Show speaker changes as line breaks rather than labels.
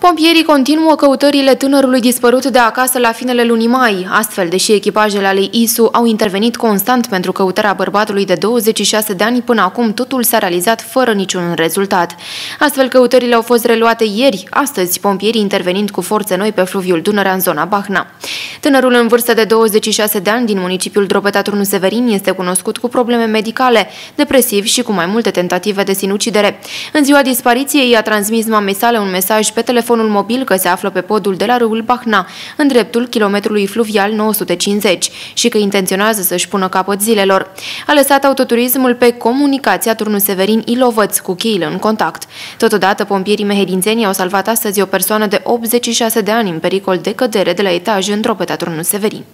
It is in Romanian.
Pompierii continuă căutările tânărului dispărut de acasă la finele lunii mai. Astfel, deși echipajele ale ISU au intervenit constant pentru căutarea bărbatului de 26 de ani, până acum totul s-a realizat fără niciun rezultat. Astfel, căutările au fost reluate ieri, astăzi, pompierii intervenind cu forțe noi pe fluviul Dunărea în zona Bahna. Tânărul în vârstă de 26 de ani din municipiul Drobeta Turnu Severin este cunoscut cu probleme medicale, depresiv și cu mai multe tentative de sinucidere. În ziua dispariției i-a transmis mamei sale un mesaj pe telefon telefonul mobil că se află pe podul de la râul Bahna, în dreptul kilometrului fluvial 950 și că intenționează să-și pună capăt zilelor. A lăsat autoturismul pe comunicația turnul Severin Ilovăț cu cheile în contact. Totodată, pompierii mehedințenii au salvat astăzi o persoană de 86 de ani în pericol de cădere de la etaj într-o pe turnul Severin.